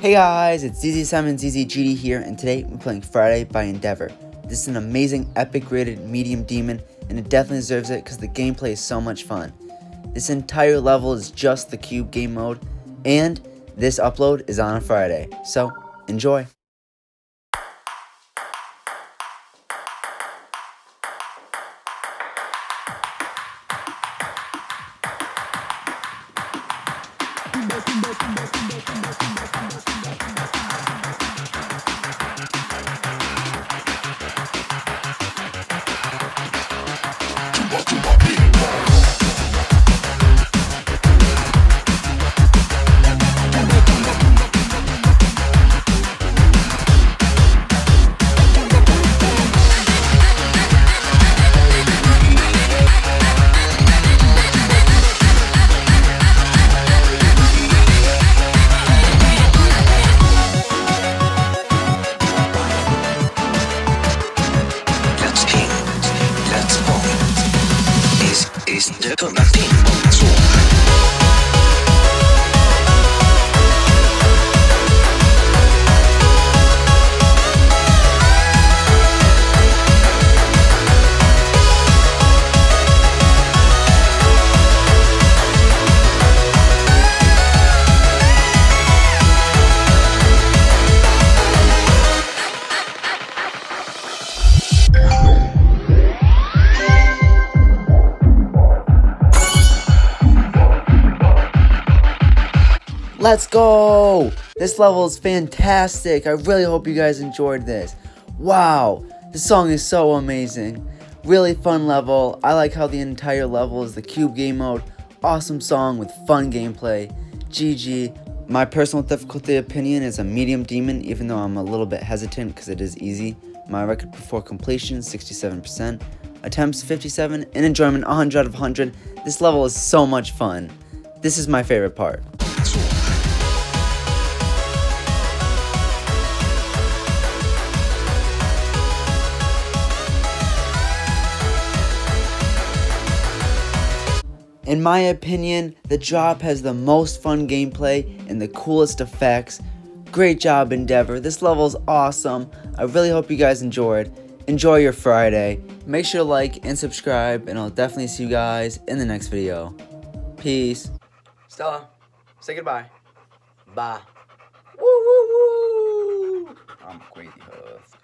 Hey guys, it's ZZ Simeon ZZGD here, and today we're playing Friday by Endevvor. This is an amazing epic rated medium demon, and it definitely deserves it because the gameplay is so much fun. This entire level is just the cube game mode, and this upload is on a Friday, so enjoy. Let's king, let's point. Is is the Let's go! This level is fantastic. I really hope you guys enjoyed this. Wow, this song is so amazing. Really fun level. I like how the entire level is the cube game mode. Awesome song with fun gameplay. GG. My personal difficulty opinion is a medium demon, even though I'm a little bit hesitant because it is easy. My record before completion 67%, attempts 57, and enjoyment 100 out of 100. This level is so much fun. This is my favorite part. In my opinion, the drop has the most fun gameplay and the coolest effects. Great job, Endevvor. This level is awesome. I really hope you guys enjoyed. Enjoy your Friday. Make sure to like and subscribe, and I'll definitely see you guys in the next video. Peace. Stella, say goodbye. Bye. Woo woo woo! I'm crazy, Huff.